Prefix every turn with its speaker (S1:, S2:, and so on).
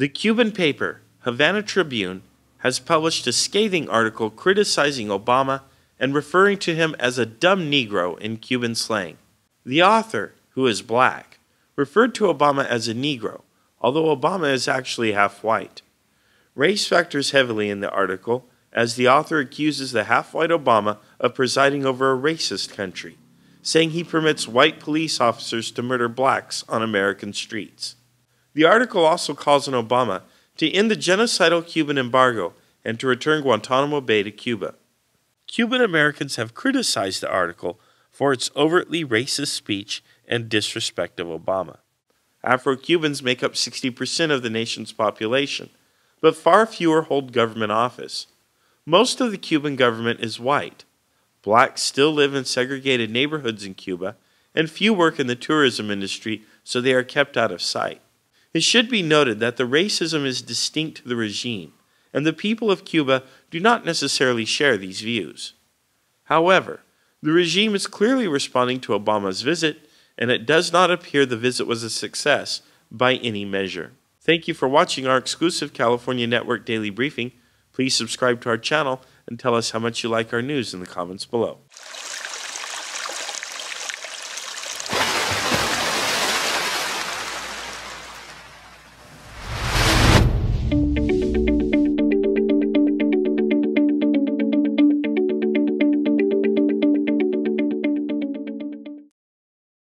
S1: The Cuban paper, Havana Tribune, has published a scathing article criticizing Obama and referring to him as a dumb Negro in Cuban slang. The author, who is black, referred to Obama as a Negro, although Obama is actually half white. Race factors heavily in the article, as the author accuses the half white Obama of presiding over a racist country, saying he permits white police officers to murder blacks on American streets. The article also calls on Obama to end the genocidal Cuban embargo and to return Guantanamo Bay to Cuba. Cuban Americans have criticized the article for its overtly racist speech and disrespect of Obama. Afro Cubans make up 60% of the nation's population, but far fewer hold government office. Most of the Cuban government is white. Blacks still live in segregated neighborhoods in Cuba, and few work in the tourism industry, so they are kept out of sight. It should be noted that the racism is distinct to the regime, and the people of Cuba do not necessarily share these views. However, the regime is clearly responding to Obama's visit, and it does not appear the visit was a success by any measure. Thank you for watching our exclusive California Network Daily Briefing. Please subscribe to our channel and tell us how much you like our news in the comments below.